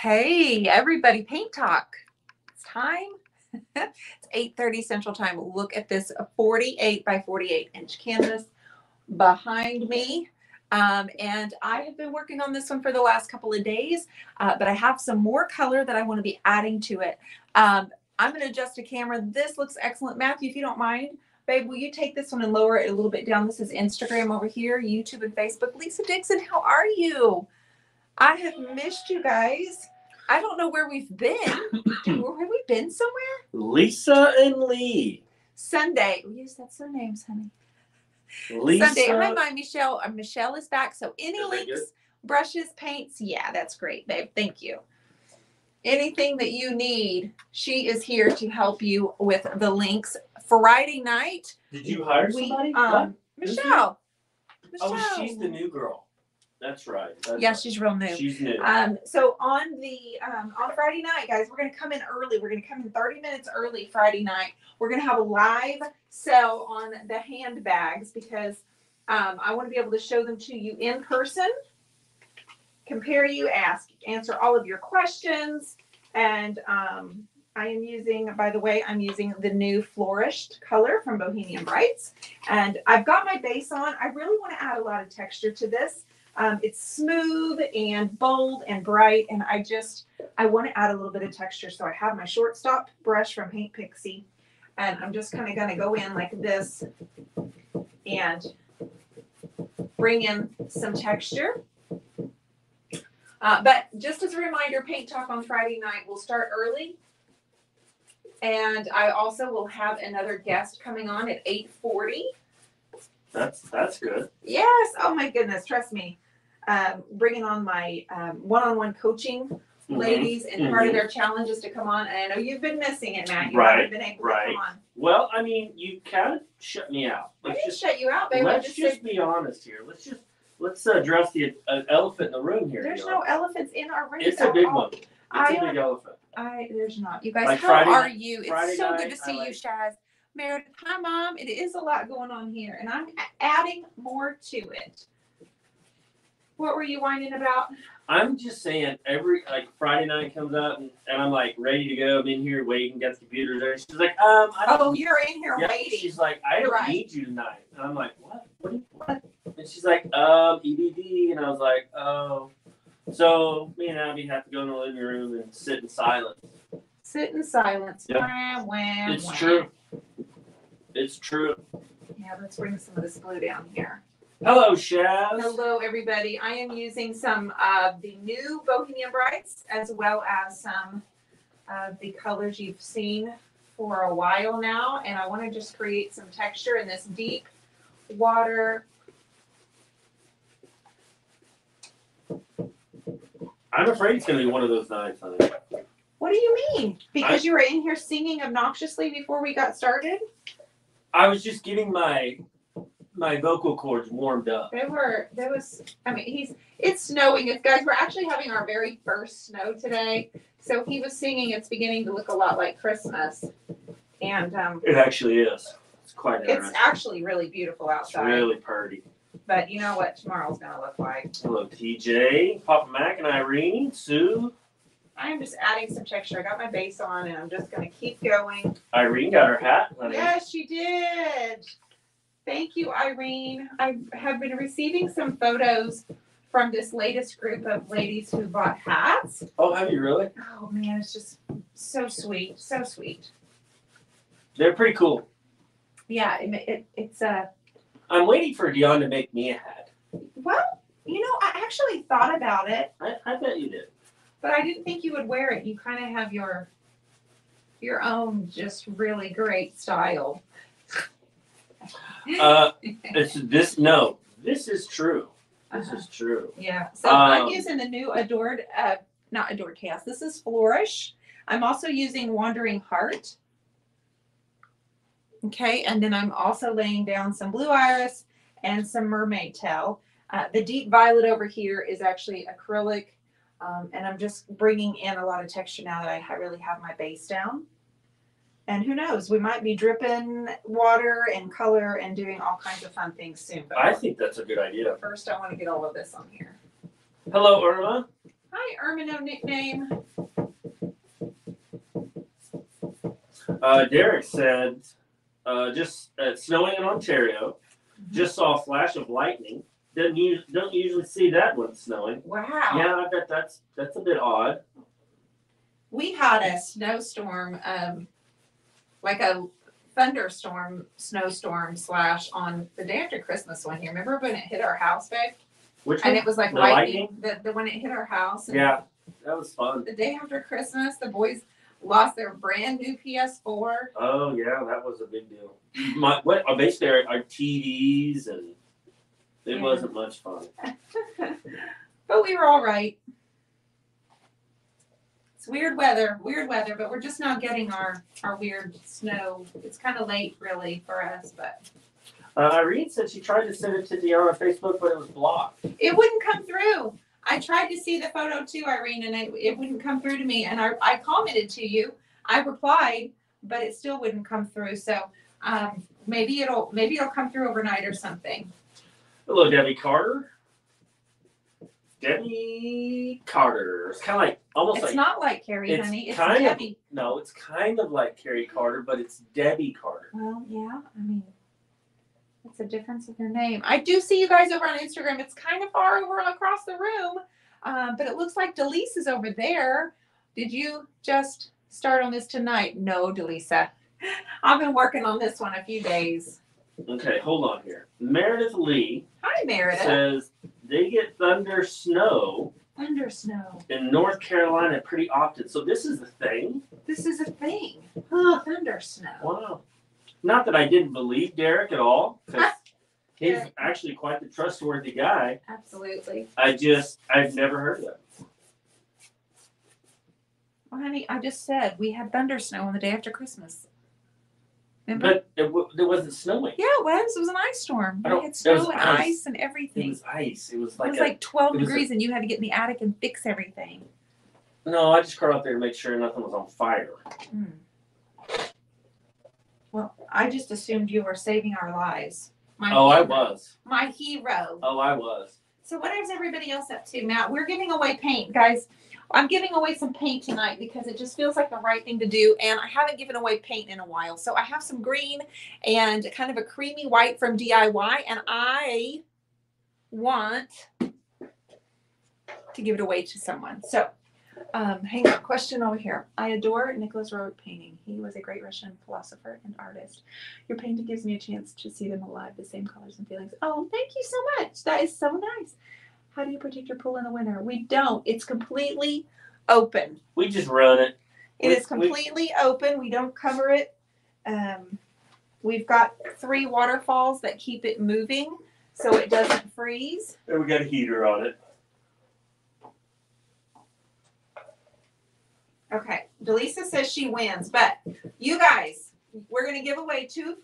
Hey, everybody, paint talk. It's time. it's 8:30 Central Time. Look at this 48 by 48 inch canvas behind me. Um, and I have been working on this one for the last couple of days, uh, but I have some more color that I want to be adding to it. Um, I'm going to adjust a camera. This looks excellent. Matthew, if you don't mind, babe, will you take this one and lower it a little bit down? This is Instagram over here, YouTube and Facebook. Lisa Dixon, how are you? I have missed you guys. I don't know where we've been. Where have we been somewhere? Lisa and Lee. Sunday. Yes, that's their names, honey. Lisa. Sunday. Hi, my Michelle. Uh, Michelle is back. So any Is links, brushes, paints, yeah, that's great, babe. Thank you. Anything that you need, she is here to help you with the links. Friday night, Did you hire we somebody? um Who's Michelle. oh, Michelle. she's the new girl. That's right. That's Yeah, she's real new. She's new. Um, so on the um, on Friday night, guys, we're gonna come in early. We're gonna come in 30 minutes early Friday night. We're gonna have a live sell on the handbags because um, I want to be able to show them to you in person, compare you, ask, answer all of your questions, and um, I am using, by the way, I'm using the new flourished color from Bohemian Brights, and I've got my base on. I really want to add a lot of texture to this. Um, it's smooth and bold and bright, and I just I want to add a little bit of texture. So I have my shortstop brush from Paint Pixie, and I'm just kind of going to go in like this and bring in some texture. Uh, but just as a reminder, Paint Talk on Friday night will start early. And I also will have another guest coming on at 8:40. that's that's good. Yes. Oh my goodness. Trust me. Um, bringing on my um, one-on-one coaching Mhm. ladies, and part of their challenge is to come on. And I know you've been missing it, Matt. You Right, haven't been able right. to come on. Well, I mean, you kind of shut me out. I Let's didn't just shut you out, babe. I let's just, just said be honest here. Let's just let's address the uh, elephant in the room here. there's no elephants in our room. It's a big one. It's I a big elephant. I there's not. You guys, Like how Friday are you? It's Friday so night, good to see you, like- Shaz. Meredith, hi mom. It is a lot going on here, and I'm a- adding more to it. What were you whining about? I'm just saying, every like Friday night comes up and, and I'm like ready to go. I'm in here waiting, got the computer there. She's like, um, I don't Oh, you're in here Yeah, waiting. She's like, I don't Right. need you tonight. And I'm like, what? What? do you- what? And she's like, um, EBD. And I was like, oh. So me and Abby have to go in the living room and sit in silence. Sit in silence. Yep. Wah, wah, It's wah. true. It's true. Yeah, let's bring some of this glue down here. Hello, Shaz. Hello, everybody. I am using some of the new Bohemian Brights as well as some of the colors you've seen for a while now. And I want to just create some texture in this deep water. I'm afraid it's gonna be one of those nights, honey. What do you mean? Because you were in here singing obnoxiously before we got started? I was just getting my my vocal cords warmed up. They were, there was, I mean, he's, it's snowing. It's, guys, we're actually having our very first snow today. So he was singing, it's beginning to look a lot like Christmas. And, um, It actually is. It's quite it's actually really beautiful It's outside. really pretty. But you know what tomorrow's gonna look like? Hello, TJ, Papa Mac, and Irene, Sue. I am just adding some texture. I got my base on and I'm just gonna keep going. Irene got her hat. honey. Yes, she did. Thank you, Irene. I have been receiving some photos from this latest group of ladies who bought hats. Oh, have you really? Oh man, it's just so sweet, so sweet. They're pretty cool. Yeah, it, it, it's a I'm waiting for Dionne to make me a hat. well, you know, I actually thought about it, I, I bet you did. but I didn't think you would wear it. You kind of have your your own just really great style. Uh, it's this. No, this is true. This Uh-huh. is true. Yeah. So I'm Um, using the new Adored, uh, not Adored Chaos. This is Flourish. I'm also using Wandering Heart. Okay, and then I'm also laying down some Blue Iris and some Mermaid Tail. Uh, the deep violet over here is actually acrylic, um, and I'm just bringing in a lot of texture now that I really have my base down. And who knows, we might be dripping water and color and doing all kinds of fun things soon. But I think that's a good idea. first, I want to get all of this on here. Hello, Irma. Hi, Irma, no nickname. Uh, Derek said, uh, just uh, snowing in Ontario. Just saw a flash of lightning. Didn't you don't usually see that when it's snowing. Wow. Yeah, I bet that's that's a bit odd. We had a snowstorm, um, like a thunderstorm, snowstorm slash on the day after Christmas one year. Remember when it hit our house, babe? Which And one? it was like The lightning, the, the when it hit our house. and Yeah, that was fun. The day after Christmas, the boys lost their brand new PS4. Oh yeah, that was a big deal. My what? uh, Basically, our, our TVs and it Yeah. wasn't much fun. But we were all right. Weird weather, weird weather, but we're just not getting our, our weird snow. It's kind of late really for us, but Uh, Irene said she tried to send it to Deanna on Facebook, but it was blocked. it wouldn't come through. I tried to see the photo too, Irene, and it, it wouldn't come through to me. And I, I commented to you. I replied, but it still wouldn't come through. So um, maybe it'll maybe it'll come through overnight or something. Hello, Debbie Carter. Debbie Carter. It's kind of like almost like It's like not like Carrie, it's honey. It's kind of- Debbie. no, it's kind of like Carrie Carter, but it's Debbie Carter. Well, yeah, I mean, it's a difference of your name. I do see you guys over on Instagram. It's kind of far over across the room, um, but it looks like Delise is over there. Did you just start on this tonight? No, Delisa. I've been working on this one a few days. Okay, hold on here. Meredith Lee Hi, Meredith. says they get thunder snow Thunder snow. in North Carolina pretty often. So this is the thing. This is a thing. Oh, thunder snow. Wow. Not that I didn't believe Derek at all, he's Derek. actually quite the trustworthy guy. Absolutely. I just I've never heard of it. Well, honey, I just said we had thunder snow on the day after Christmas. Remember? But it, w- it wasn't snowing. Yeah, it was. It was an ice storm. I We don't- had it snow and ice. ice and It everything. was ice. It was It like, was a, like 12 it was a- degrees and you had to get in the attic and fix everything. no. I just crawled out there to make sure nothing was on fire. Hmm. Well, I just assumed you were saving our lives. My Oh, I hero. was. My hero. Oh, I was. So what is everybody else up to? Matt, we're giving away paint, guys. I'm giving away some paint tonight because it just feels like the right thing to do. And I haven't given away paint in a while. So I have some green and kind of a creamy white from DIY. And I want to give it away to someone. So um, hang on, question over here. I adore Nicholas Roerich painting. He was a great Russian philosopher and artist. Your painting gives me a chance to see them alive, the same colors and feelings. Oh, thank you so much. That is so nice. How do you protect your pool in the winter? We don't. It's completely open. We just run it. It We- is completely open. We don't cover it. Um, we've got three waterfalls that keep it moving so it doesn't freeze. And we got a heater on it. Okay, Delisa says she wins, but you guys, we're gonna give away two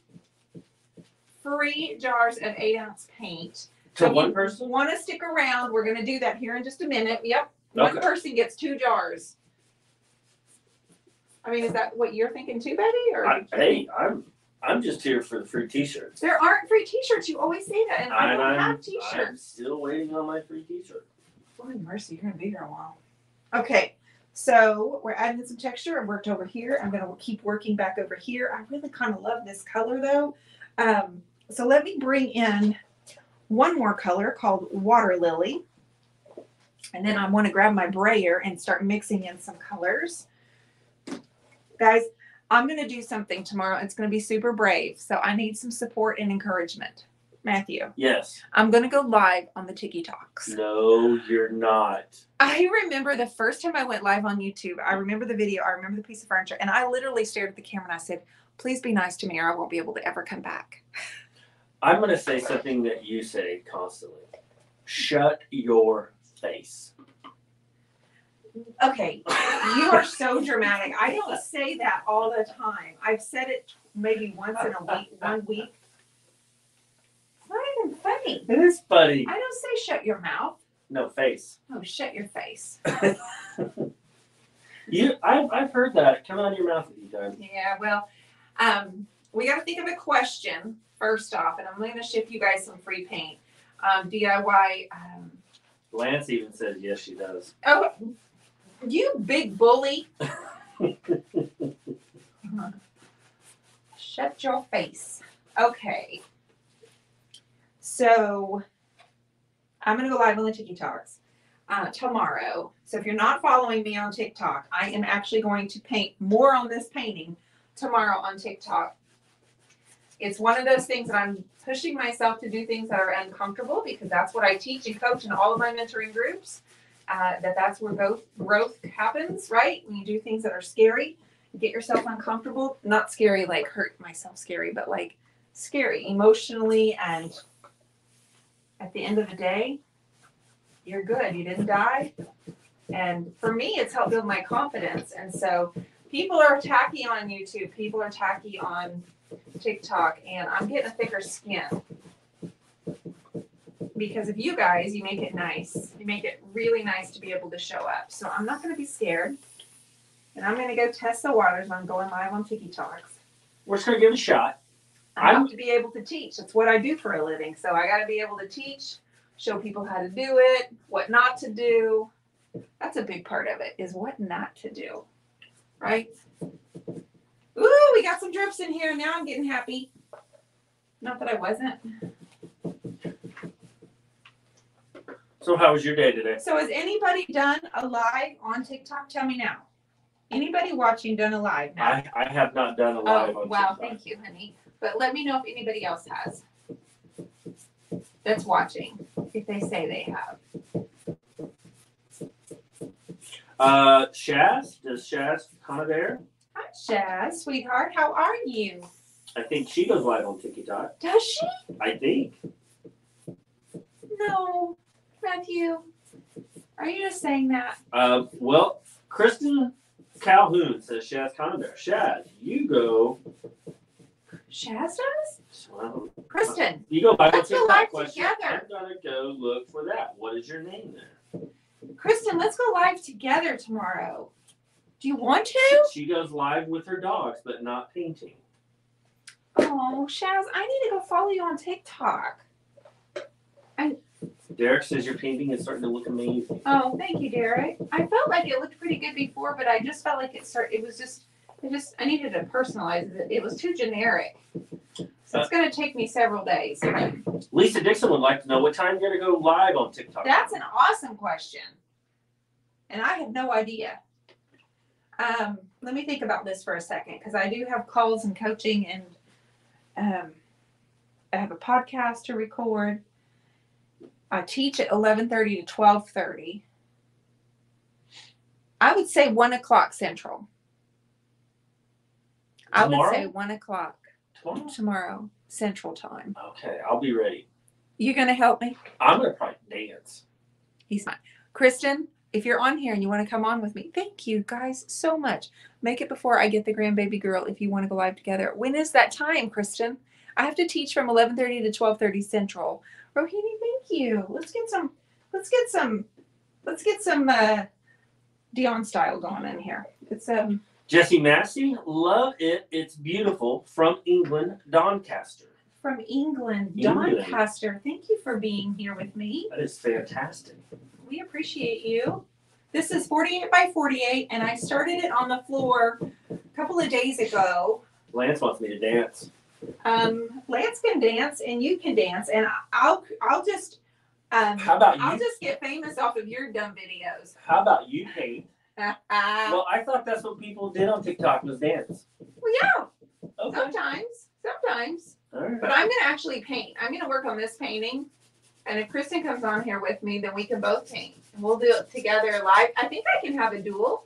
free jars of eight ounce paint. To So one you person. Want to stick around? We're gonna do that here in just a minute. Yep, one Okay. person gets two jars. I mean, is that what you're thinking too, Betty? Or I, hey, I'm I'm just here for the free T-shirts. there aren't free T-shirts. You always say that, and I And don't I'm, have I'm T-shirts. still waiting on my free T-shirt. Lord mercy, you're gonna be here a while. Okay, so we're adding some texture. I worked over here. I'm gonna keep working back over here. I really kind of love this color though. Um, so let me bring in one more color called Water Lily. And then I want to grab my brayer and start mixing in some colors. Guys, I'm gonna do something tomorrow. It's gonna be super brave. So I need some support and encouragement. Matthew, Yes. I'm gonna go live on the TikToks. No, you're not. I remember the first time I went live on YouTube. I remember the video. I remember the piece of furniture, and I literally stared at the camera and I said, "Please be nice to me, or I won't be able to ever come back." I'm gonna say something that you say constantly. Shut your face. Okay, you are so dramatic. I don't say that all the time. I've said it maybe once in a week, one week. It's not even funny. It is funny. I don't say shut your mouth. No face. Oh, shut your face. You, I've, I've heard that come out of your mouth a few times. Yeah, well, um, we got to think of a question first off, and I'm going to ship you guys some free paint. Um, DIY um, Lance even says yes, she does. Oh, you big bully. Shut your face. Okay. So I'm gonna go live on the TikToks uh, tomorrow. So if you're not following me on TikTok, I am actually going to paint more on this painting tomorrow on TikTok. It's one of those things that I'm pushing myself to do things that are uncomfortable because that's what I teach and coach in all of my mentoring groups. Uh, that that's where growth growth happens, right? When you do things that are scary, get yourself uncomfortable. Not scary like hurt myself scary, but like scary emotionally and at the end of the day, you're good. You didn't die. And for me, it's helped build my confidence. And so people are tacky on YouTube, people are tacky on TikTok, and I'm getting a thicker skin. Because of you guys, you make it nice. You make it really nice to be able to show up. So I'm not going to be scared. And I'm going to go test the waters on going live on TikToks. We're just gonna give it a shot. I I'm- have to be able to teach. That's what I do for a living. So I got to be able to teach, show people how to do it, what not to do. That's a big part of it is what not to do. Right? Ooh, we got some drips in here. Now I'm getting happy. Not that I wasn't. So how was your day today? So has anybody done a live on TikTok? Tell me now. Anybody watching done a live now? I, I have not done a live Oh, wow, TikTok. thank you, honey. But let me know if anybody else has. That's watching, if they say they have. Uh, Shaz, does Shaz Conaver? Hi, Shaz, sweetheart. How are you? I think she goes live on TikTok. Does she? I think. No, Matthew. Are you just saying that? Uh, well, Kristen Calhoun says Shaz Conaver. Shaz, you go. Shaz does? Well, Kristen, you go Let's go TikTok. live question. together. I'm gonna go look for that. What is your name there? Kristen, let's go live together tomorrow. Do you want to? She goes live with her dogs, but not painting. Oh, Shaz, I need to go follow you on TikTok. Derek says your painting is starting to look amazing. Oh, thank you, Derek. I felt like it looked pretty good before, but I just felt like it start. It was just, it just. I needed to personalize it. It was too generic. So it's uh, gonna take me several days. Lisa Dixon would like to know what time you're gonna go live on TikTok. That's an awesome question, and I have no idea. Um, let me think about this for a second because I do have calls and coaching, and um, I have a podcast to record. I teach at eleven thirty to twelve thirty. I would say one o'clock central. I would say one o'clock Tomorrow? tomorrow central time. Okay, I'll be ready. You're gonna help me? I'm gonna probably dance. He's not. Kristen, if you're on here and you want to come on with me, thank you guys so much. Make it before I get the grandbaby girl if you want to go live together. When is that time, Kristen? I have to teach from 11:30 to 12:30 Central. Rohini, thank you. Let's get some let's get some let's get some uh Dionne style going in here. It's um Jesse Massey, love it. It's beautiful. From England, Doncaster. from England, England. Doncaster. Thank you for being here with me. That is fantastic. We appreciate you. This is 48 by 48, and I started it on the floor a couple of days ago. Lance wants me to dance. Um, Lance can dance, and you can dance, and I'll I'll just um, How about I'll you? just get famous off of your dumb videos. How about you paint? well, Well, I thought that's what people did on TikTok was dance. Well, yeah, Okay. sometimes, sometimes. All right. But I'm gonna actually paint. I'm gonna work on this painting, and if Kristen comes on here with me, then we can both paint, and we'll do it together live. I think I can have a duel.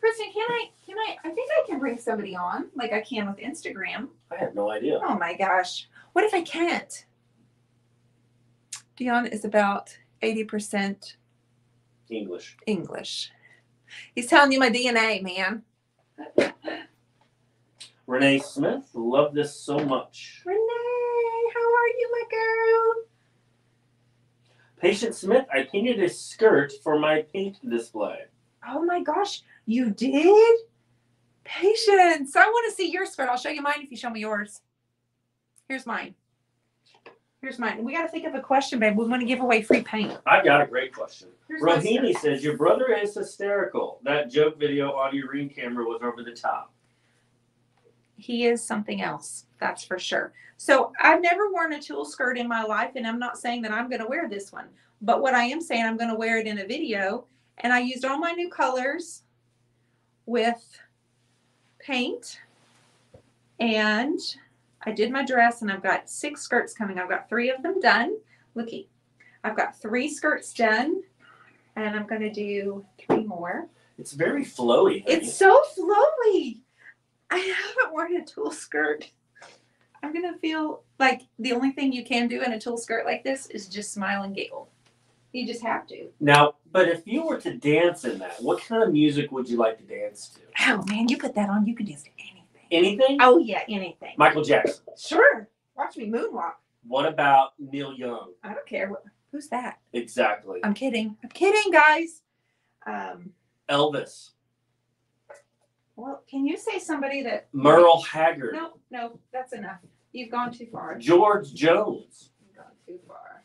Kristen, can I? Can I? I think I can bring somebody on, like I can with Instagram. I have no idea. Oh my gosh, what if I can't? Dionne is about eighty percent English. English. He's telling you my DNA, man. Renee Smith, love this so much. Renee, how are you, my girl? Patient Smith, I painted a skirt for my paint display. Oh my gosh, you did? Patience. I want to see your skirt. I'll show you mine if you show me yours. Here's mine. Here's mine. We got to think of a question, babe. We want to give away free paint. I got a great question. Here's Rohini says your brother is hysterical. That joke video on your ring camera was over the top. He is something else. That's for sure. So I've never worn a tulle skirt in my life, and I'm not saying that I'm going to wear this one. But what I am saying, I'm going to wear it in a video. And I used all my new colors with paint. And I did my dress, and I've got six skirts coming. I've got three of them done. Looky, I've got three skirts done, and I'm going to do three more. It's very flowy. honey. It's so flowy. I haven't worn a tulle skirt. I'm gonna feel like the only thing you can do in a tulle skirt like this is just smile and giggle. You just have to. now, but if you were to dance in that, what kind of music would you like to dance to? Oh man, you put that on, you can dance to anything. Anything? Oh yeah, anything. Michael Jackson. Sure. Watch me moonwalk. What about Neil Young? I don't care. Who's that? Exactly. I'm kidding. I'm kidding, guys. Um, Elvis. Well, can you say somebody that? Merle Haggard. No, no, that's enough. You've gone too far. George Jones. You've gone too far.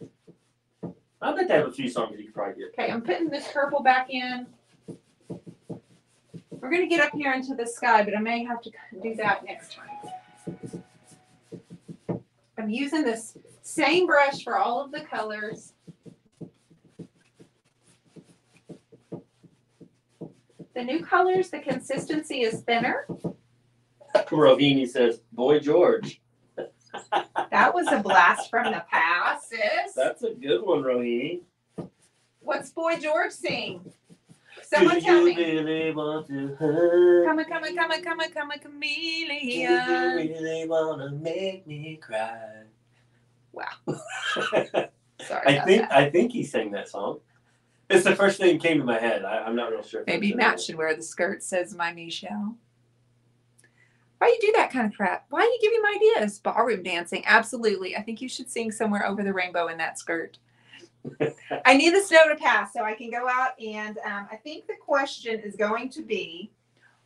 I bet they have a few songs you could probably get. Okay, I'm putting this purple back in. We're gonna get up here into the sky, but I may have to do that next time. I'm using this same brush for all of the colors. The new colors, the consistency is thinner. Rohini says, Boy George. That was a blast from the past, sis. That's a good one, Rohini. What's Boy George sing? Someone Do tell you me. really want to hurt? Come on, come on, come on, come on, come on, Do chameleon. you really want to make me cry? Wow. I Sorry about think that. I think he sang that song. It's the first thing that came to my head. I, I'm not real sure. Maybe Matt should wear the skirt, says my Michelle. Why you do that kind of crap? Why you give him ideas? Ballroom dancing, absolutely. I think you should sing somewhere over the rainbow in that skirt. I need the snow to pass so I can go out and um, I think the question is going to be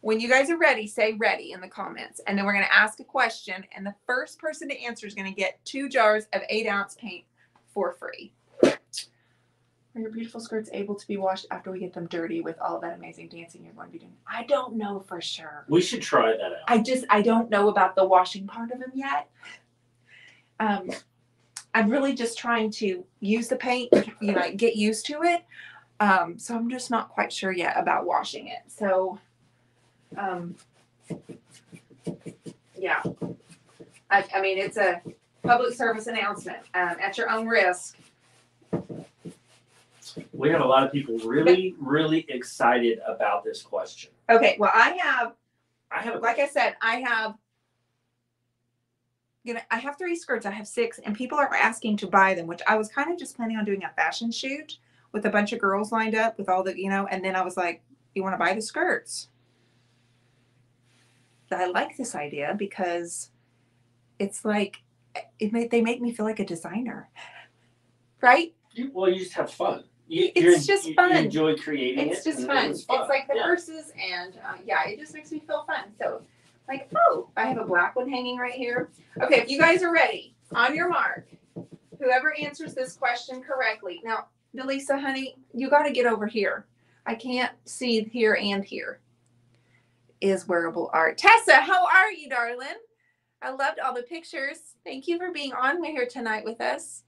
when you guys are ready, say ready in the comments. And then we're going to ask a question. And the first person to answer is going to get two jars of eight ounce paint for free. Are your beautiful skirts able to be washed after we get them dirty with all that amazing dancing you're going to be doing? I don't know for sure. We should try that out. I just I don't know about the washing part of them yet. Um, I'm really just trying to use the paint, you know, get used to it. Um, so I'm just not quite sure yet about washing it. So, um, yeah, I, I mean it's a public service announcement um, at your own risk. We have a lot of people really, really excited about this question. Okay, well I have I have a like I said, I have you know, I have three skirts, I have six, and people are asking to buy them, which I was kind of just planning on doing a fashion shoot with a bunch of girls lined up with all the, you know, and then I was like, you want to buy the skirts? I like this idea because it's like it may, they make me feel like a designer. Right? You, well, you just have fun. You, It's just you- fun. You enjoy creating It's it. just fun. It's It's, fun. like the yeah. purses, and uh, yeah, it just makes me feel fun. So, like, oh, I have a black one hanging right here. Okay, if you guys are ready, on your mark, whoever answers this question correctly. Now, Delisa, honey, you got to get over here. I can't see here and here. Is wearable art. Tessa, how are you, darling? I loved all the pictures. Thank you for being on here tonight with us.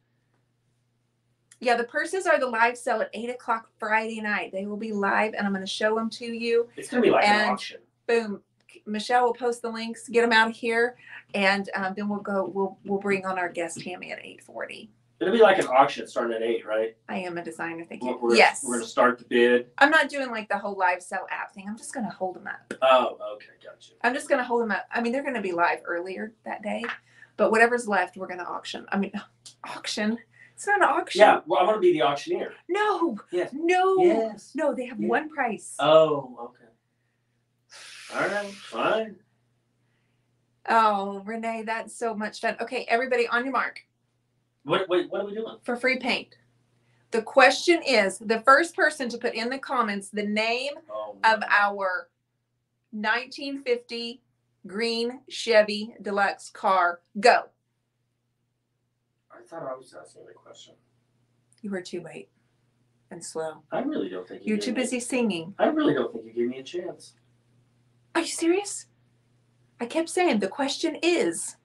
Yeah, the purses are the live sale at eight o'clock Friday night. They will be live, and I'm going to show them to you. It's gonna be like an And- auction. Boom. Michelle will post the links, get them out of here, and um, then we'll go. We'll we'll bring on our guest Tammy at eight forty. It'll be like an auction starting at eight, right? I am a designer. Thank you. we're, yes, We're gonna start the bid. I'm not doing like the whole live sell app thing. I'm just going to hold them up. Oh, okay, gotcha. I'm just going to hold them up. I mean, they're going to be live earlier that day, but whatever's left, we're going to auction. I mean, auction. It's not an auction. Yeah, well, I'm gonna be the auctioneer. No. Yes. No. Yes. No, they have Yeah. one price. Oh, okay. All right, fine. Oh, Renee, that's so much fun. Okay, everybody on your mark What, wait, what are we doing? for free paint. The question is the first person to put in the comments the name Oh, of our 1950 green Chevy deluxe car. Go. Thought I was asking the question. You were too late and slow. I really don't think you You're gave too me- busy singing. I really don't think you gave me a chance. Are you serious? I kept saying the question is.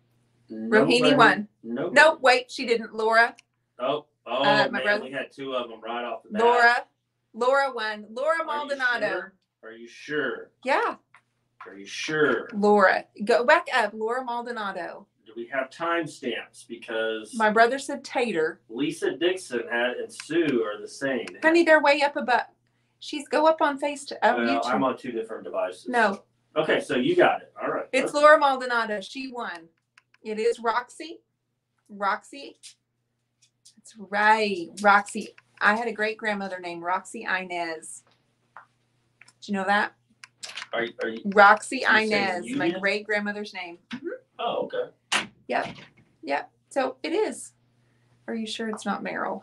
Nobody- Rohini won. No. No, wait, she didn't. Laura. Oh, oh Uh, my man, brother- we had two of them right off the bat. Laura. Laura won. Laura Are you Maldonado. sure? Are you sure? Yeah. Are you sure? Laura. Go back up. Laura Maldonado. Do we have timestamps? Because My brother said Tater. Lisa Dixon had and Sue are the same. Honey, they're way up above. She's go up on Face to oh, well, YouTube. I'm on two different devices. No, Okay, so you got it. All right. it's Laura Maldonado. She won. It is Roxy. Roxy. That's right. Roxy. I had a great grandmother named Roxy Inez. Did you know that? Are, are you? Roxy You saying Inez, my Union? great grandmother's name. Mm-hmm. Oh, okay. Yep. Yep. So it is. Are you sure it's not Meryl?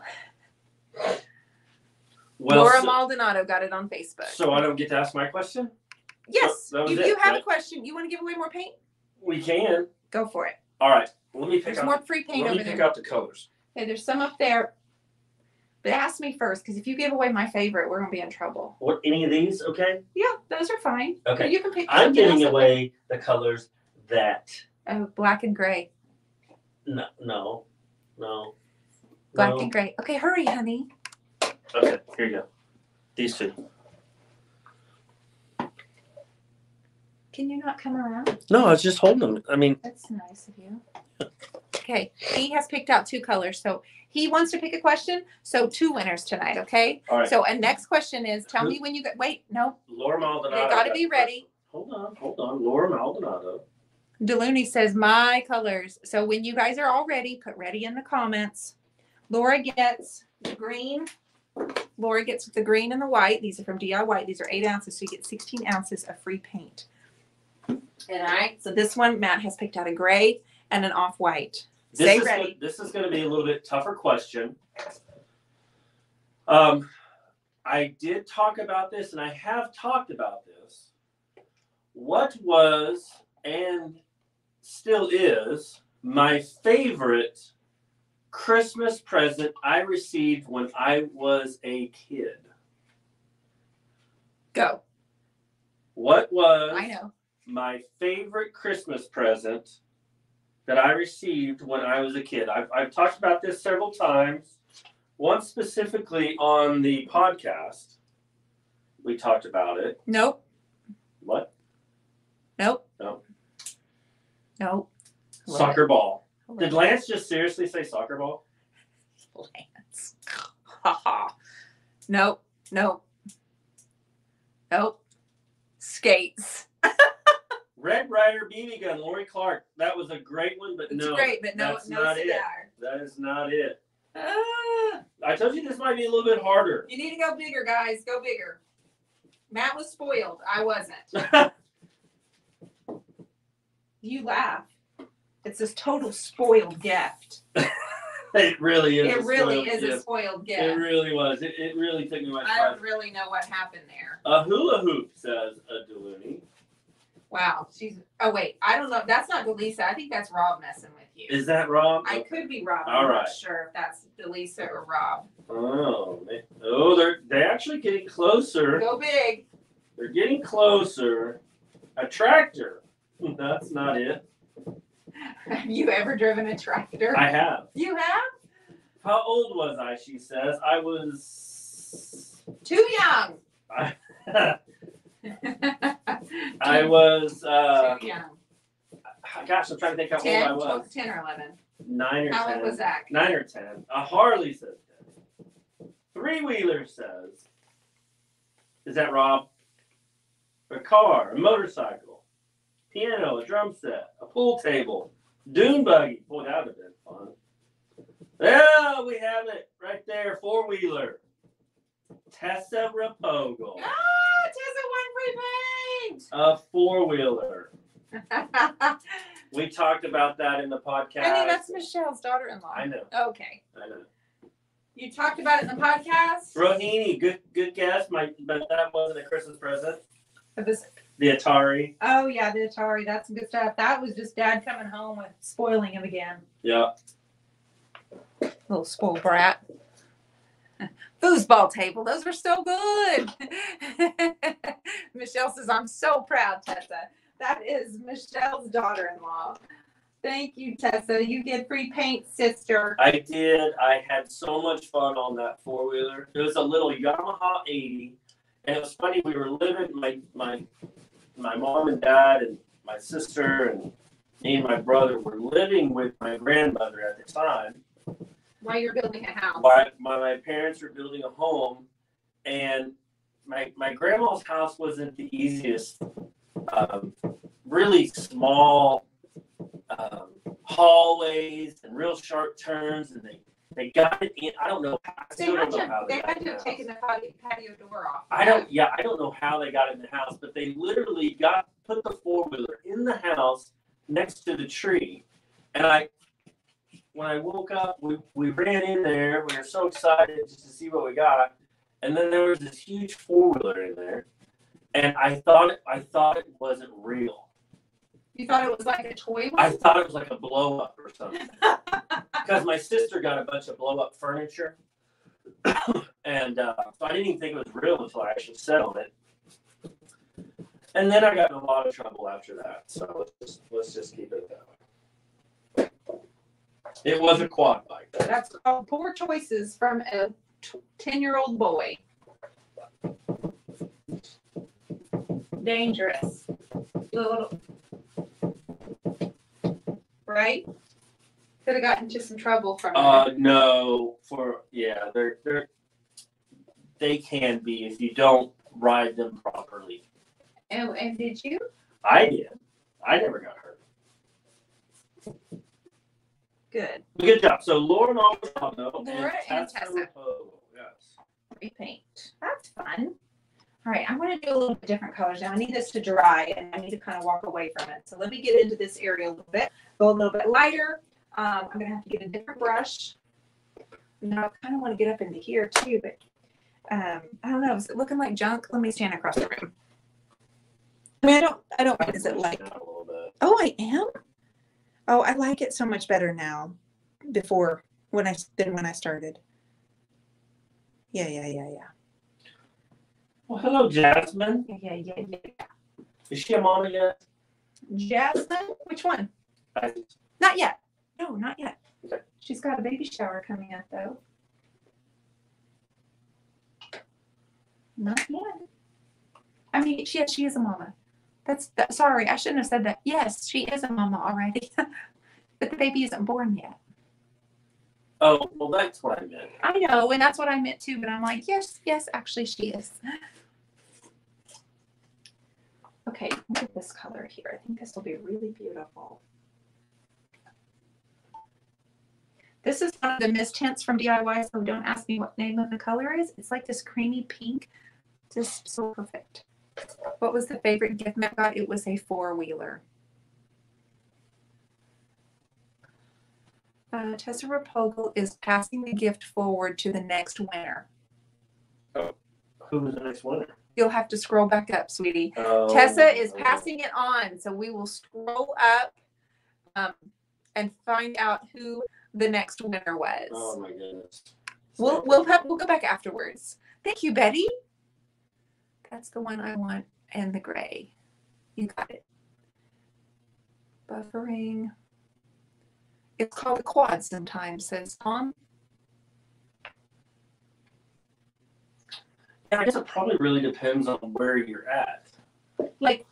Well, Laura so, Maldonado got it on Facebook. so I don't get to ask my question. yes. was if it, you have right? a question, you want to give away more paint? We can. Go for it. All right. Let me pick There's out. more free paint let over me pick there. out the colors. Okay, there's some up there. But ask me first, because if you give away my favorite, we're gonna be in trouble. What? Any of these? Okay. Yeah, those are fine. Okay. You can pick. I'm giving away the colors that. Oh, black and gray. No. No. No. Black no. and gray. Okay, hurry, honey. Okay. Here you go. These two. Can you not come around? No, I was just holding them. I mean, That's nice of you. Okay, he has picked out two colors, so he wants to pick a question. So two winners tonight. Okay. all right. So a next question is, tell me when you get. Wait, no, Laura Maldonado. they got to be ready. Hold on. Hold on. Laura Maldonado. Delooney says my colors. So when you guys are all ready, put ready in the comments. Laura gets the green. Laura gets the green and the white. These are from DIY. These are eight ounces, so you get 16 ounces of free paint. All right. So this one, Matt has picked out a gray and an off white. This Stay is ready. Gonna, this is going to be a little bit tougher question. Um, I did talk about this, and I have talked about this. What was and still is my favorite Christmas present I received when I was a kid? Go. What was I know. my favorite Christmas present that I received when I was a kid. I've, I've talked about this several times. Once specifically on the podcast, we talked about it. Nope. What? Nope. No. Nope. Soccer ball. Love Did it. Lance just seriously say soccer ball? Lance. Ha ha. Nope. Nope. Nope. Skates. Red Ryder BB gun, Lori Clark. That was a great one, but It's no, great, but no, that's no not it. that is not it. Ah, I told you this might be a little bit harder. you need to go bigger, guys. Go bigger. Matt was spoiled. I wasn't. You laugh. It's this total spoiled gift. it really is. It really spoiled is a spoiled gift. It really was. It, it really took me by I don't really know what happened there. A hula hoop, says a Delooney. Wow. She's. Oh wait, I don't know. That's not Delisa. I think that's Rob messing with you. Is that Rob? I could be Rob. I'm All not sure if that's Delisa or Rob. Oh, man. oh, they're they're actually getting closer. Go big. They're getting closer. A tractor. That's not it. Have you ever driven a tractor? I have. you have? How old was I? She says I was. Too young. I was. Uh, Too young. gosh, I'm trying to think how 10, old I 12, was. 10 or 11. Nine or How ten. old was Zach? Nine or ten. A Harley says ten. Three wheeler says. Is that Rob? A car, a motorcycle, piano, a drum set, a pool table, dune buggy. Boy, that would have been fun. Yeah, we have it right there. Four wheeler. Tessa Rapogal. Ah, Tessa won free A four wheeler. We talked about that in the podcast. Honey, that's Michelle's daughter-in-law. I know. Okay. I know. You talked about it in the podcast? Rohini, good good guess. My but that wasn't a Christmas present. It was- The Atari. oh, yeah, the Atari. That's some good stuff. That was just dad coming home with spoiling him again. Yeah. Little spoiled brat. Foosball table. Those are so good. Michelle says, I'm so proud, Tessa. That is Michelle's daughter in law. Thank you, Tessa. You get free paint, sister. I did. I had so much fun on that four wheeler. It was a little Yamaha 80, and it was funny. We were living my my my mom and dad and my sister and me and my brother were living with my grandmother at the time. While you're building a house. My my, my parents were building a home, and my my grandma's house wasn't the easiest. Um, really small um, hallways and real sharp turns, and they they got it in. I don't know. I They still don't know how they got had it in to the have taken house. the patio, patio door off. I don't. Yeah, I don't know how they got it in the house, but they literally got put the four wheeler in the house next to the tree, and I. When I woke up, we, we ran in there. We were so excited just to see what we got, and then there was this huge four wheeler in there, and I thought it, I thought it wasn't real. You thought it was like a toy I thought it was like a blow up or something. because my sister got a bunch of blow up furniture, and uh, so I didn't even think it was real until I actually sat on it. And then I got in a lot of trouble after that. So let's just, let's just keep it that way. It was a quad bike. That's called poor choices from a ten-year-old boy. Dangerous. Little- Right? Could have gotten into some trouble from Uh, no, for yeah, they're they're they can be if you don't ride them properly. And, and did you? I did. I never got hurt. Good. Good job. So Laura Maldonado Laura and Tessa Tessa. Raposo. Yes. Repaint. That's fun. All right, I'm gonna do a little bit different colors now. I need this to dry and I need to kind of walk away from it. So let me get into this area a little bit, go a little bit lighter. Um, I'm gonna have to get a different brush. Now I kind of want to get up into here too, but um, I don't know. Is it looking like junk? Let me stand across the room. I mean, I don't, I don't, is it like, Out a little bit. oh, I am? Oh, I like it so much better now before, when I, than when I started. Yeah, yeah, yeah, yeah. Well, hello, Jasmine. Yeah, yeah, yeah. Is she a mama yet? Jasmine, which one? I, Not yet. No, not yet. Okay. She's got a baby shower coming up though. Not yet. I mean, she, she is a mama. That's that, sorry, I shouldn't have said that. Yes, she is a mama already, but the baby isn't born yet. oh, well, that's what I meant. I know, and that's what I meant too. But I'm like, yes, yes, actually, she is. Okay, look at this color here. I think this will be really beautiful. This is one of the mist tints from DIY, so don't ask me what name of the color is. It's like this creamy pink, just so perfect. What was the favorite gift Matt got? It was a four wheeler. Uh, Tessa Rapogal is passing the gift forward to the next winner. Oh, Who was the next winner? You'll have to scroll back up, sweetie. Oh, Tessa is okay. passing it on, so we will scroll up um, and find out who the next winner was. Oh my goodness. We'll we'll have, we'll go back afterwards. Thank you, Betty. That's the one I want, and the gray. You got it. Buffering. It's called a quad sometimes, says Tom. I guess it probably really depends on where you're at. Like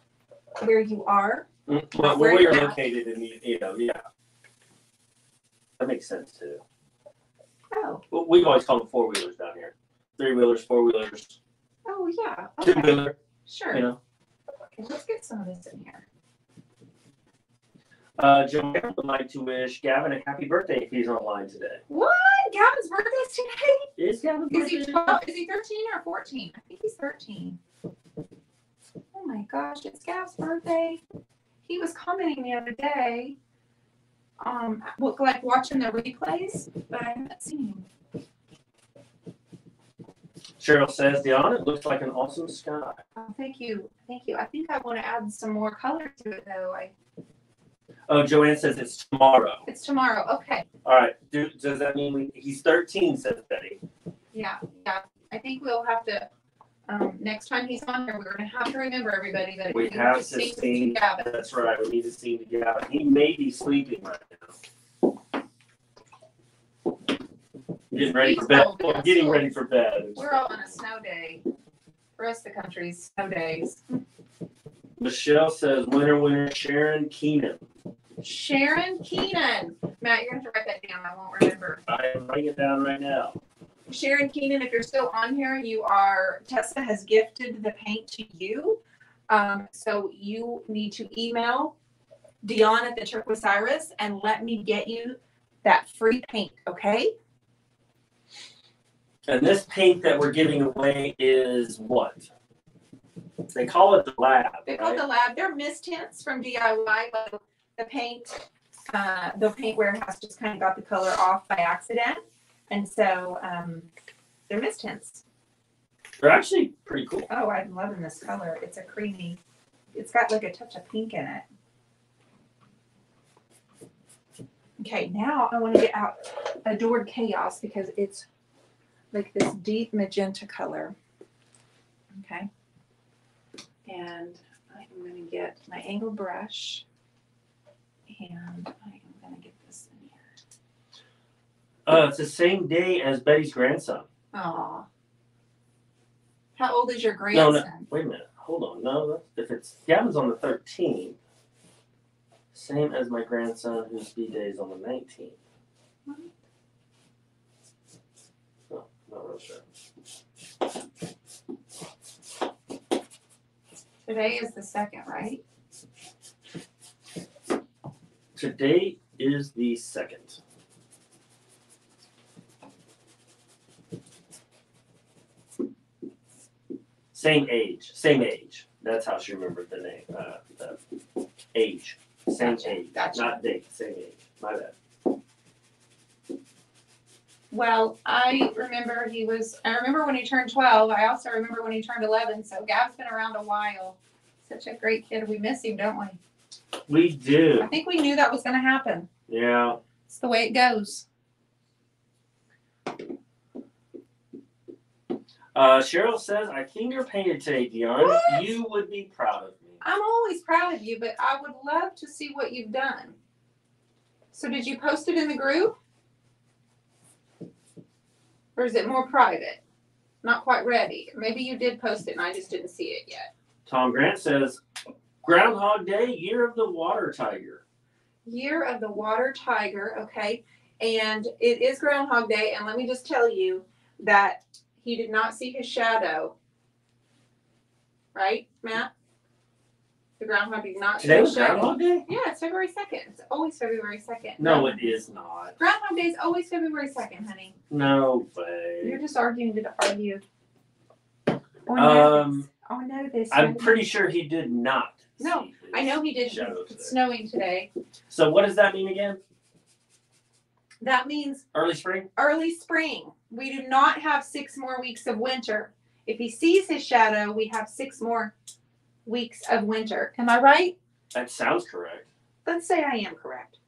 where you are. Mm, well, Where where you're you're at. located in the, you know, yeah. That makes sense too. Oh, Well, we've always called them four wheelers down here. Three wheelers, four wheelers, oh yeah. two Okay, wheeler, sure. you know. Okay, let's get some of this in here. Uh, Joanne would like to wish Gavin a happy birthday if he's online today. What? Gavin's birthday's today? Is Gavin Is he 12? Is he 13 or 14? I think he's 13. Oh my gosh, it's Gav's birthday. He was commenting the other day, um, like watching the replays, but I haven't seen him. Cheryl says, Dionne, it looks like an awesome sky. Oh, thank you, thank you. I think I want to add some more color to it though. I Oh, Joanne says it's tomorrow. It's tomorrow. Okay. All right. Do, does that mean we, he's 13? Says Betty. Yeah, yeah. I think we'll have to, um, next time he's on here, we're gonna have to remember everybody that. We have to see. to. Gavin. That's right. We need to see the Gavin. He may be sleeping right now. Getting ready for He's bed. yeah, Getting ready for bed. We're all on a snow day. The rest of the country's snow days. Michelle says winner, winner, Sharon Keenan. Sharon Keenan. Matt, you're gonna have to write that down. I won't remember. I am writing it down right now. Sharon Keenan, if you're still on here, you are, Tessa has gifted the paint to you. Um, so you need to email Dionne at the Turquoise Iris and let me get you that free paint, okay? And this paint that we're giving away is what? They call it the lab, They call right? the lab, they're mistints from DIY, but the paint, uh, the paint warehouse just kind of got the color off by accident. And so, um, they're mistints. They're actually pretty cool. Oh, I'm loving this color. It's a creamy, it's got like a touch of pink in it. Okay, now I want to get out Adored Chaos because it's like this deep magenta color. Okay. And I am going to get my angled brush and I am going to get this in here. Uh, it's the same day as Betty's grandson. Aw. How old is your No, no. grandson? Wait a minute. Hold on. No, that's, if it's Gavin's on the 13th, same as my grandson whose B day is on the 19th. No, not real sure. Today is the second, right? Today is the second. Same age, same age. That's how she remembered the name, uh, the age, same Gotcha, age, gotcha. not date, same age. My bad. Well, I remember he was, I remember when he turned twelve. I also remember when he turned eleven, so Gab's been around a while. Such a great kid. We miss him, don't we? We do, I think we knew that was gonna happen. yeah. It's the way it goes. Uh, Cheryl says, I finger painted today, Dionne. What? You would be proud of me. I'm always proud of you, but I would love to see what you've done. So did you post it in the group? Or is it more private? Not quite ready. Maybe you did post it and I just didn't see it yet. Tom Grant says, Groundhog Day, Year of the Water Tiger. Year of the Water Tiger, okay? And it is Groundhog Day, and let me just tell you that he did not see his shadow. Right, Matt? The groundhog did not see Today was shadow. Groundhog Day? Yeah, it's February second. It's always February second. No, it is not. Groundhog Day is always February second, honey. No way. You're just arguing to argue. Oh, no, Um, this. oh no, this. I'm pretty sure he did not. No, see I know he didn't. It's snowing today. So what does that mean again? That means Early spring? early spring. We do not have six more weeks of winter. If he sees his shadow, we have six more weeks of winter. Am I right? That sounds correct. Let's say I am correct.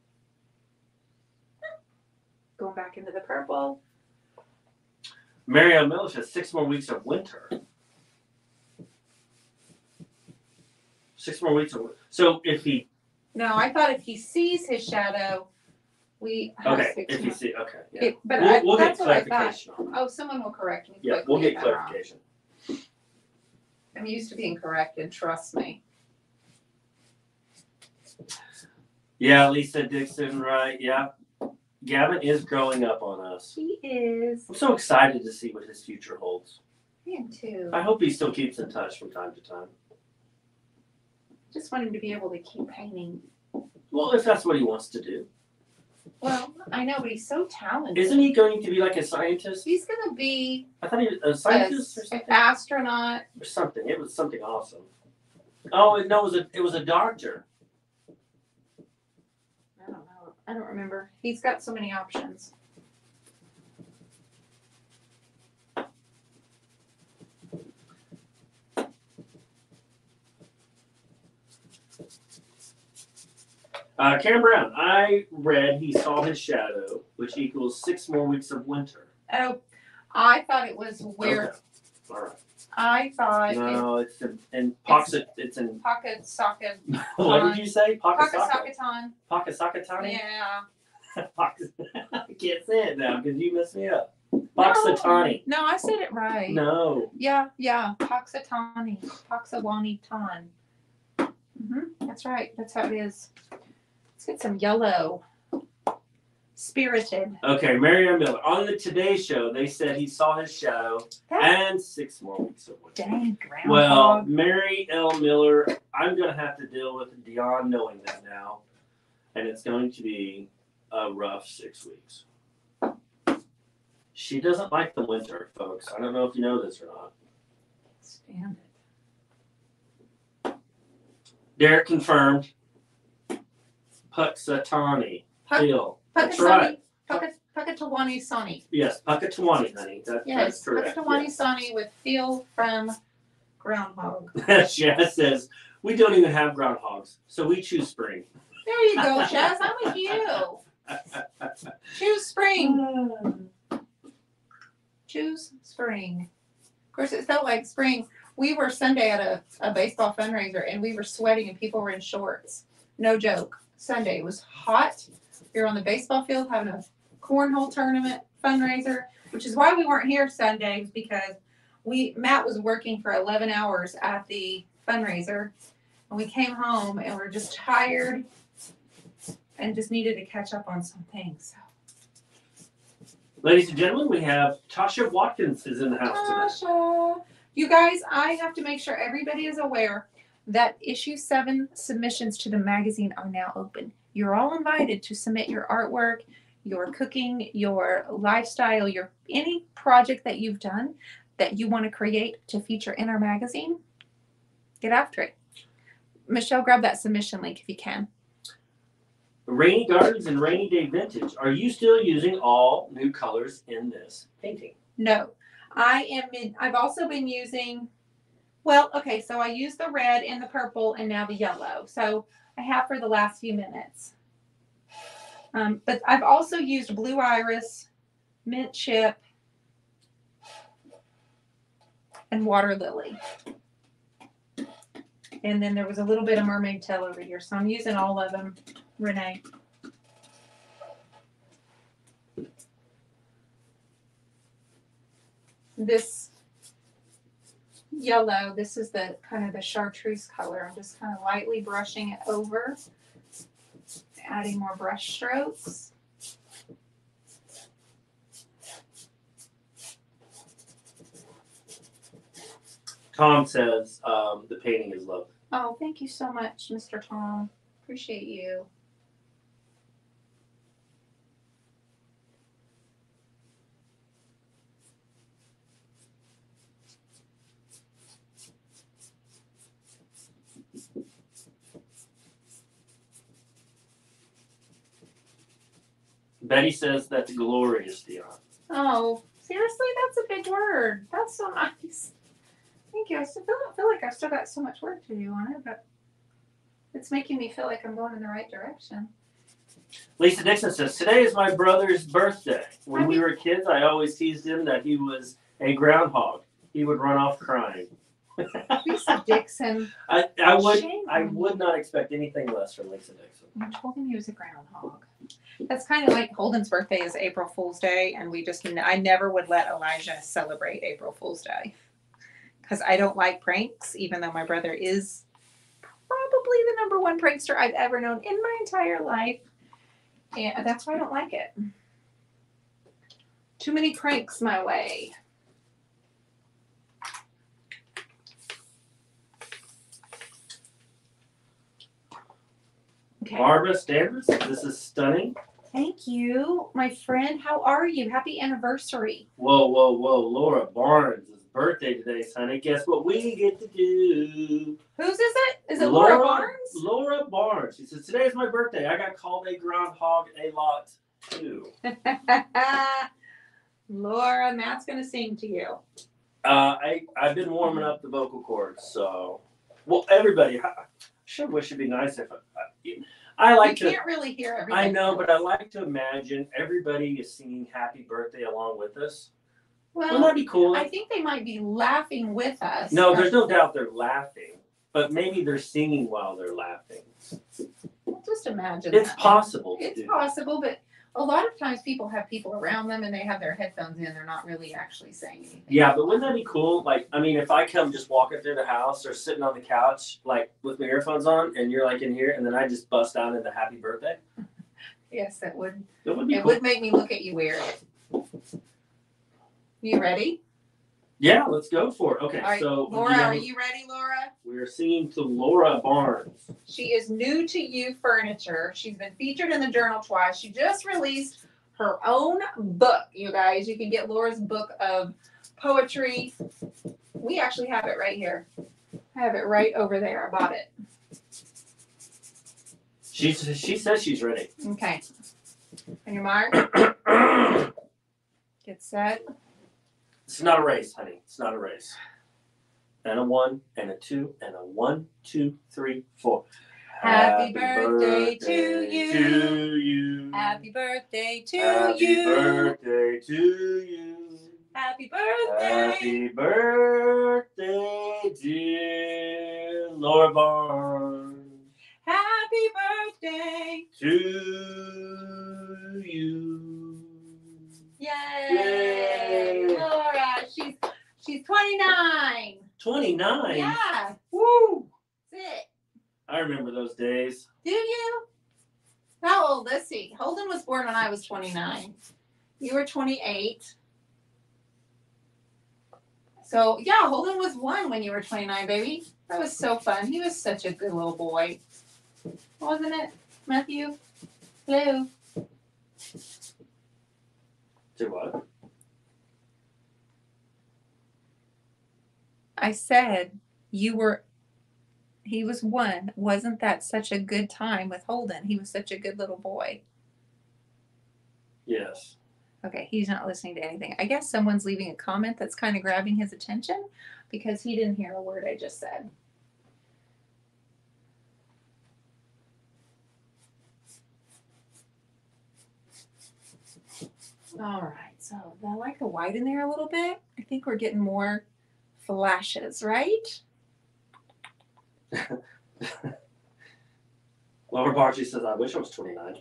Going back into the purple. Marielle Miller says six more weeks of winter. Six more weeks of so if he No, I thought if he sees his shadow, we okay if you more. see okay yeah. It- but we'll, I, we'll get that's what I thought. clarification on. Oh, someone will correct me. Yeah, quickly we'll get if I'm wrong. clarification. I'm used to being corrected. Trust me. Yeah, Lisa Dixon, right? Yeah, Gavin is growing up on us. He is. I'm so excited to see what his future holds. Me too. I hope he still keeps in touch from time to time. Just want him to be able to keep painting. Well, if that's what he wants to do, Well, I know, but he's so talented. isn't he going to be like a scientist? He's gonna be I thought he was a scientist or something. astronaut. Or something. It was something awesome. Oh no, it was a it was a doctor. I don't know. I don't remember. He's got so many options. Uh, Karen Brown, I read he saw his shadow, which equals six more weeks of winter. Oh, I thought it was where, Okay. All right. I thought it No, it's in, in. It's in. pocket socket, What did you say? pocket Pakasaka. socketon. Pakasakatani. Yeah. Pox- I can't say it now because you messed me up. Poxitani. No, I said it right. No. Yeah, yeah, Poxitani, Poxawani Ton. Mm-hmm, that's right. That's how it is. Let's get some yellow. Spirited. Okay, Marianne Miller. On the Today Show, they said he saw his shadow That and six more weeks of winter. dang groundhog. Well, Mary L. Miller, I'm going to have to deal with Dionne knowing that now. And it's going to be a rough six weeks. She doesn't like the winter, folks. I don't know if you know this or not. Stand it. Derek confirmed. Puxatani. Puck-. That's right. Pucket- Puckatawani Sonny. Yes, honey. That, Yes, that's correct. Puckatawani Sonny with Phil from Groundhog. Yes. Jazz says, we don't even have groundhogs, so we choose spring. There you go, Jazz. I'm with you. Choose spring. Choose spring. Of course, it felt like spring. We were Sunday at a, a baseball fundraiser and we were sweating and people were in shorts. No joke. Sunday it was hot. We were on the baseball field having a cornhole tournament fundraiser, which is why we weren't here Sundays because we Matt was working for 11 hours at the fundraiser and we came home and we're just tired and just needed to catch up on some things. Ladies and gentlemen, we have Tasha Watkins is in the house today. Tasha. You guys, I have to make sure everybody is aware that issue seven submissions to the magazine are now open. You're all invited to submit your artwork, your cooking, your lifestyle, your any project that you've done that you want to create to feature in our magazine. Get after it. Michelle, grab that submission link if you can. Rainy Gardens and Rainy Day Vintage. Are you still using all new colors in this painting? No, I am in, I've also been using, well, okay, so I used the red and the purple and now the yellow. So I have for the last few minutes. Um, but I've also used blue iris, mint chip, and water lily. And then there was a little bit of mermaid tail over here. So I'm using all of them, Renee. this yellow, this is the kind of the chartreuse color. I'm just kind of lightly brushing it over, adding more brush strokes. Tom says um, the painting is lovely. Oh, thank you so much, Mr. Tom. Appreciate you. Betty says that's glorious, Dionne. Oh, seriously, that's a big word. That's so nice. Thank you. I still feel, feel like I've still got so much work to do on it, but it's making me feel like I'm going in the right direction. Lisa Dixon says today is my brother's birthday. When we were kids, I always teased him that he was a groundhog. He would run off crying. Lisa Dixon. I, I would Shame I would not expect anything less from Lisa Dixon. I told him he was a groundhog. That's kind of like Holden's birthday is April Fool's Day, and we just I never would let Elijah celebrate April Fool's Day because I don't like pranks, even though my brother is probably the number one prankster I've ever known in my entire life, and that's why I don't like it. Too many pranks my way. Okay. Barbara Standers, this is stunning. Thank you, my friend. How are you? Happy anniversary. Whoa, whoa, whoa. Laura Barnes' birthday today, honey. Guess what we get to do? Whose is it? Is it Laura, Barnes? Laura Barnes. She says, Today is my birthday. I got called a groundhog a lot too. Laura, Matt's gonna sing to you. Uh, I, I've been warming up the vocal cords, so. Well, everybody, I sure wish it'd be nice if. I, I like you to. can't really hear everything. I know, but I like to imagine everybody is singing "Happy Birthday" along with us. Wouldn't Well, that be cool? I think they might be laughing with us. No, there's no doubt they're laughing, but maybe they're singing while they're laughing. Just imagine. It's that. possible to It's do. possible, but a lot of times people have people around them and they have their headphones in. They're not really actually saying anything. Yeah, but wouldn't that be cool? Like, I mean, if I come just walking through the house or sitting on the couch, like with my earphones on, and you're like in here, and then I just bust out into "Happy Birthday," Yes, that would. that would be It cool. would make me look at you weird. You ready? Yeah, let's go for it. Okay, All right, so Laura, are you ready, Laura? we're singing to Laura Barnes. She is new to you furniture. She's been featured in the journal twice. She just released her own book, you guys. You can get Laura's book of poetry. We actually have it right here. I have it right over there. I bought it. She she says she's ready. Okay. On your mark, get set. It's not a race, honey. It's not a race. And a one, and a two, and a one, two, three, four. Happy birthday to you. To you. Happy birthday to you. Happy you. birthday to you. Happy birthday. Happy birthday, dear Laura Barnes. Happy birthday. To you. Yay. Yay. Laura, she's she's 29. 29. Yeah, Woo! that's it. I remember those days. Do you? How old? is he? Holden was born when I was 29. You were 28. So yeah, Holden was one when you were 29, baby. That was so fun. He was such a good little boy. Wasn't it, Matthew? Hello. To what? I said you were he was one. Wasn't that such a good time with Holden? He was such a good little boy. Yes. Okay, he's not listening to anything. I guess someone's leaving a comment that's kind of grabbing his attention because he didn't hear a word I just said. All right, so I like the white in there a little bit. I think we're getting more flashes, right? Laura Barchi says, I wish I was 29.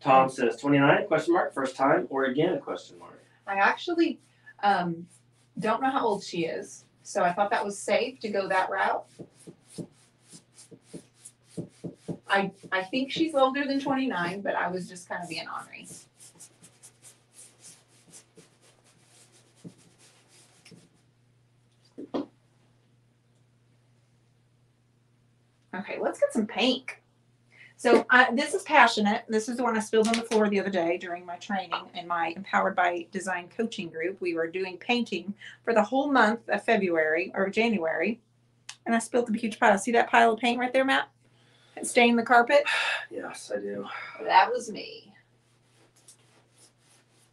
Tom says, 29, question mark, first time, or again, a question mark. I actually um, don't know how old she is, so I thought that was safe to go that route. I I think she's older than 29, but I was just kind of being ornery. Okay, let's get some pink. So uh, this is passionate. This is the one I spilled on the floor the other day during my training in my Empowered by Design coaching group. We were doing painting for the whole month of February or January, and I spilled a huge pile. See that pile of paint right there, Matt? It stained the carpet. Yes, I do. That was me.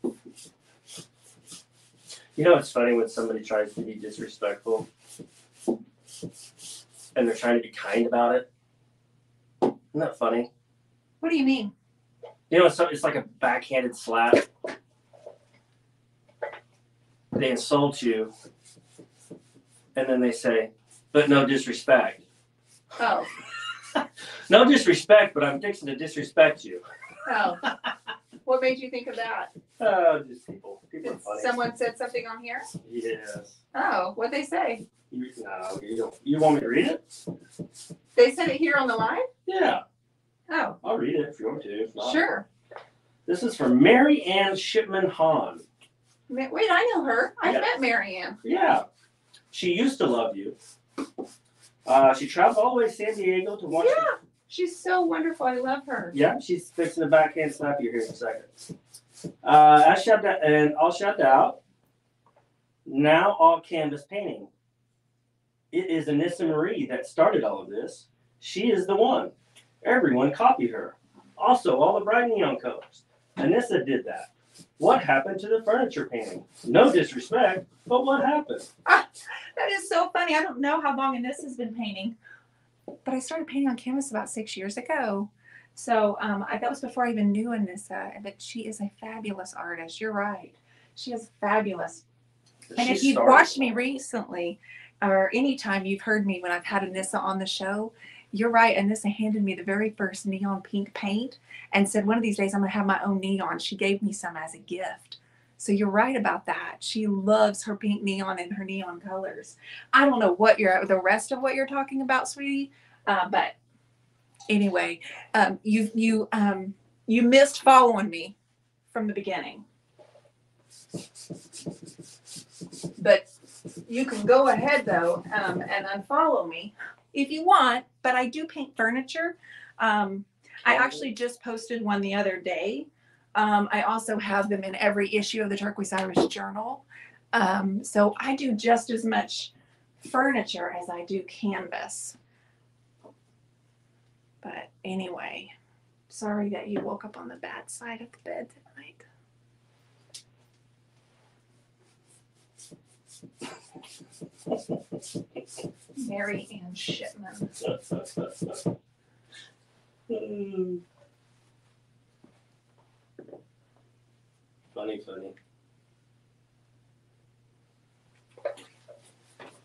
You know, it's funny when somebody tries to be disrespectful and they're trying to be kind about it. Isn't that funny? What do you mean? You know, it's, it's like a backhanded slap. They insult you, and then they say, but no disrespect. Oh, No disrespect, but I'm fixing to disrespect you. oh. what made you think of that? Oh, just people. People are funny. someone said something on here? Yes. Oh, what'd they say? You, no, you don't. You want me to read it? They said it here on the line? Yeah, Oh, I'll read it if you want me to. If not. sure. This is from Mary Ann Shipman Hahn. Ma- Wait, I know her. I Yeah. met Ann. Yeah. She used to love you. Uh, she traveled all the way to San Diego to watch. Yeah, she's so wonderful. I love her. Yeah, she's fixing the backhand slap you here in a second. Uh, I shut out, and I'll shut out. Now all canvas painting. It is Anissa Marie that started all of this. She is the one. Everyone copied her. Also, all the bright neon colors. Anissa did that. What happened to the furniture painting? No disrespect, but what happened? That is so funny. I don't know how long Anissa's been painting. But I started painting on canvas about six years ago. So um, I, that was before I even knew Anissa. But she is a fabulous artist. You're right. She is fabulous. And if you've watched me recently, or anytime you've heard me when I've had Anissa on the show, you're right. Anissa handed me the very first neon pink paint and said, one of these days I'm going to have my own neon. She gave me some as a gift. So you're right about that. She loves her pink neon and her neon colors. I don't know what you're, the rest of what you're talking about, sweetie, uh, but anyway, um, you you um, you missed following me from the beginning. But you can go ahead though um, and unfollow me if you want. But I do paint furniture. Um, I actually just posted one the other day. Um, I also have them in every issue of the Turquoise Iris Journal. Um, so I do just as much furniture as I do canvas. But anyway, sorry that you woke up on the bad side of the bed tonight. Mary Ann Shipman. funny, funny.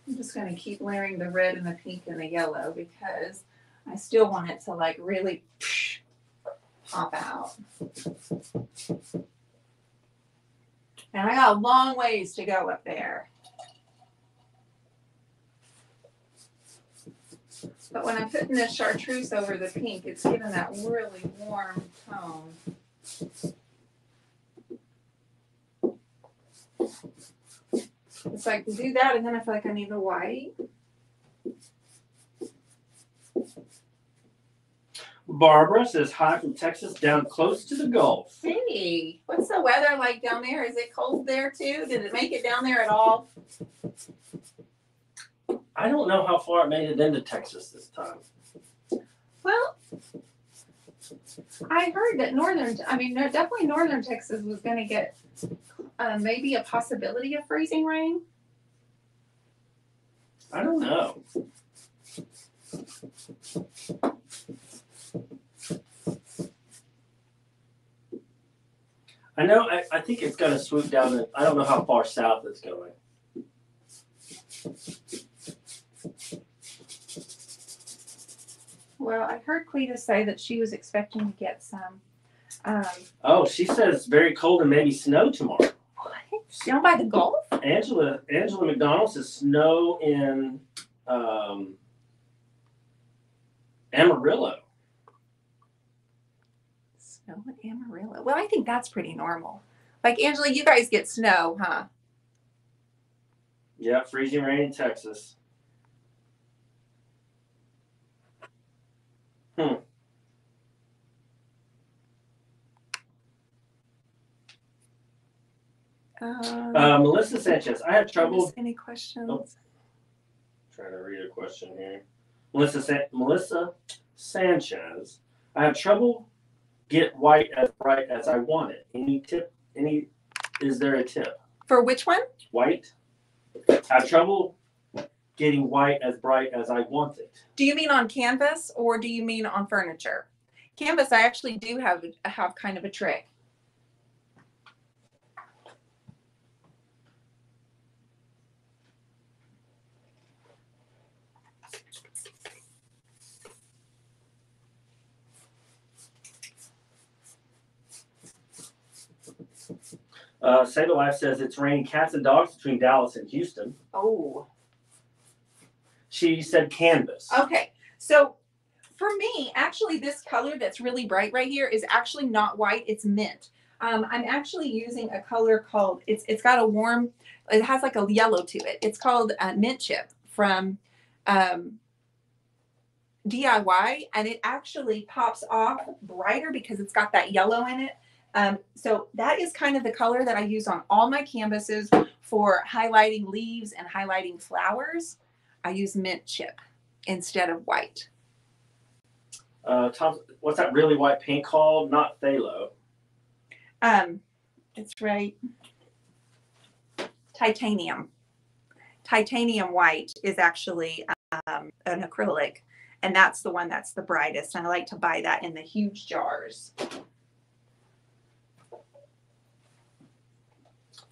I'm just gonna keep layering the red and the pink and the yellow because I still want it to like really pop out. And I got a long ways to go up there. But when I'm putting this chartreuse over the pink, it's giving that really warm tone. It's like to do that, and then I feel like I need the white. Barbara says hi from Texas down close to the Gulf. Hey, what's the weather like down there? Is it cold there too? Did it make it down there at all? I don't know how far it made it into Texas this time. Well, I heard that northern, I mean, definitely northern Texas was going to get uh, maybe a possibility of freezing rain. I don't know. I know. I, I think it's going to swoop down. I don't know how far south it's going. Well, I heard Cleta say that she was expecting to get some. Um, Oh, she says it's very cold and maybe snow tomorrow. what? down by the Gulf? Angela Angela McDonald says snow in um, Amarillo. Snow in Amarillo. Well, I think that's pretty normal. Like Angela, you guys get snow, huh? Yeah, freezing rain in Texas. Um, Uh, Melissa Sanchez, I have trouble Any questions? Oh. trying to read a question here. Melissa San- Melissa Sanchez, I have trouble get white as bright as I want it. Any tip? Any? Is there a tip? For which one? White. I have trouble getting white as bright as I want it. Do you mean on canvas or do you mean on furniture? Canvas, I actually do have have kind of a trick. Uh, a Life says it's raining cats and dogs between Dallas and Houston. Oh. She said canvas. Okay. So for me, actually, this color that's really bright right here is actually not white, it's mint. Um, I'm actually using a color called it's it's got a warm, it has like a yellow to it. It's called uh, mint chip from um, DIY, and it actually pops off brighter because it's got that yellow in it. Um, so that is kind of the color that I use on all my canvases for highlighting leaves and highlighting flowers. I use mint chip instead of white. Uh, Tom, what's that really white paint called? Not phthalo. Um, it's right. Titanium. Titanium white is actually um, an acrylic, And that's the one that's the brightest. And I like to buy that in the huge jars.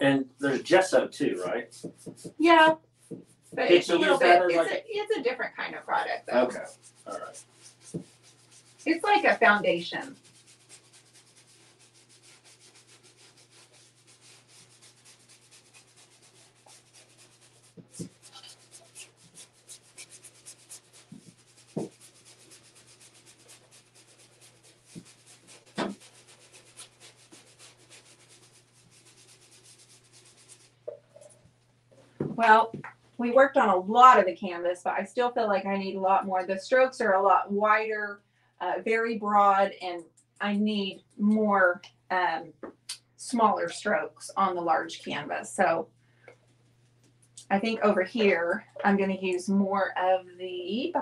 And there's gesso too, right? Yeah. But Did it's a you little use that bit, as it's, a, it's a different kind of product though. Okay. All right. It's like a foundation. Well, we worked on a lot of the canvas, but I still feel like I need a lot more. The strokes are a lot wider, uh, very broad, and I need more um, smaller strokes on the large canvas. So I think over here, I'm going to use more of the.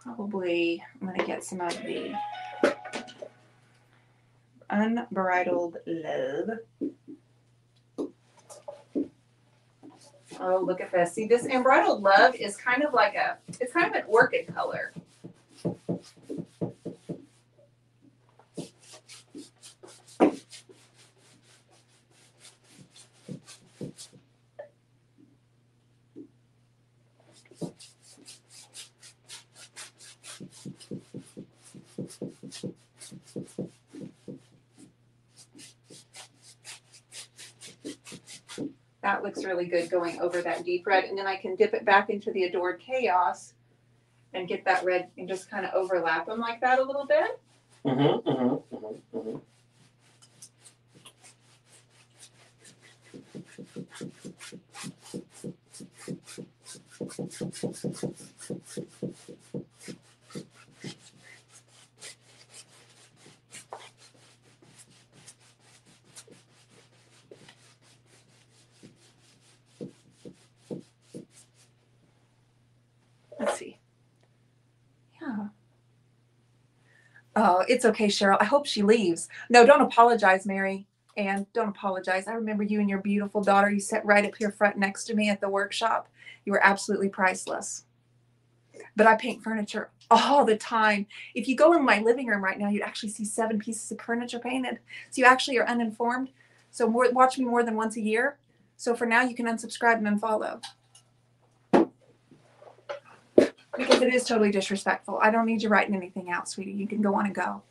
Probably, I'm going to get some of the unbridled love. Oh, look at this. See, this unbridled love is kind of like a, it's kind of an orchid color. That looks really good going over that deep red. And then I can dip it back into the Adored Chaos and get that red and just kind of overlap them like that a little bit. Mm-hmm, mm-hmm, mm-hmm, mm-hmm. Let's see. Yeah. Oh, it's okay, Cheryl. I hope she leaves. No, don't apologize, Mary. And don't apologize. I remember you and your beautiful daughter. You sat right up here front next to me at the workshop. You were absolutely priceless. But I paint furniture all the time. If you go in my living room right now, you'd actually see seven pieces of furniture painted. So you actually are uninformed. So more, watch me more than once a year. So for now, you can unsubscribe and unfollow because it is totally disrespectful. I don't need you writing anything out, sweetie. You can go on and go.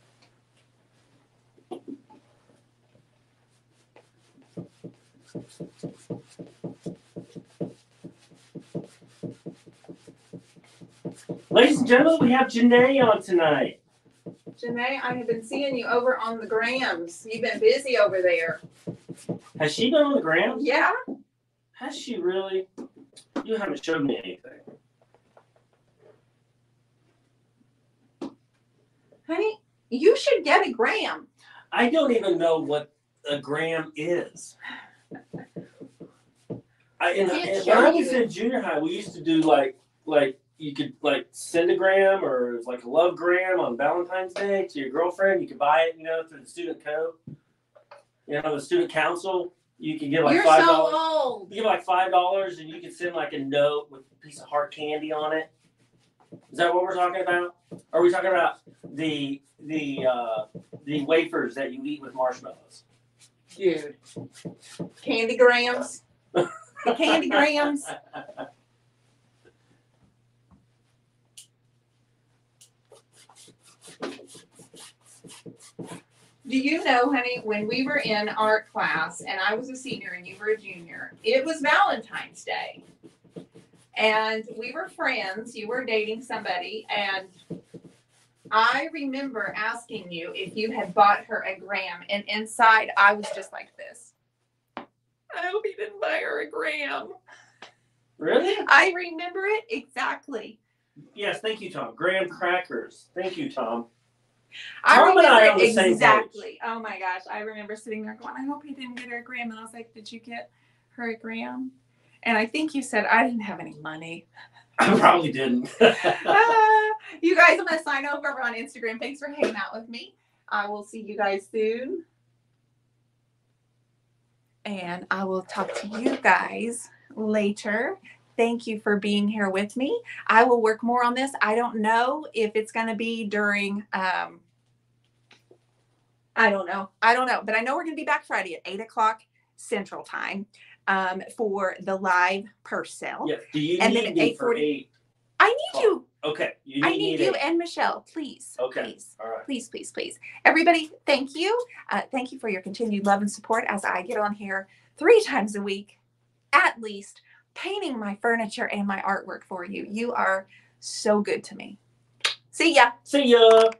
Ladies and gentlemen, we have Janae on tonight. Janae, I have been seeing you over on the grams. You've been busy over there. Has she been on the ground? Yeah. Has she really? You haven't showed me anything. Honey, you should get a gram. I don't even know what a gram is. I, in, in- when I was in junior high, we used to do like like you could like send a gram or it was like a love gram on Valentine's Day to your girlfriend. You could buy it, you know, through the student code. You know, the student council. You could give like You're five dollars. old. You give like five dollars and you could send like a note with a piece of hard candy on it. Is that what we're talking about? Are we talking about the the uh, the wafers that you eat with marshmallows? Dude. Candy grams. The candy grams. Do you know, honey, when we were in art class and I was a senior and you were a junior, it was Valentine's Day. And we were friends, you were dating somebody, and I remember asking you if you had bought her a gram, and inside I was just like this. I hope he didn't buy her a gram. Really? I remember it exactly. Yes, thank you, Tom. Graham crackers. Thank you, Tom. I Tom and I are on the it same page. exactly. Oh my gosh. I remember sitting there going, I hope he didn't get her a gram. And I was like, Did you get her a gram? And I think you said I didn't have any money. I probably didn't. Ah, you guys, I'm gonna sign over on Instagram. Thanks for hanging out with me. I will see you guys soon. And I will talk to you guys later. Thank you for being here with me. I will work more on this. I don't know if it's going to be during. Um, I don't know. I don't know, but I know we're going to be back Friday at eight o'clock Central Time um, for the live purse sale. Yes. Do you And then need at me for eight? I need you. Okay. You need I need me you and Michelle, please. Okay. Please. All right. Please, please, please. Everybody, thank you. Uh, thank you for your continued love and support as I get on here three times a week, at least, painting my furniture and my artwork for you. You are so good to me. See ya. See ya.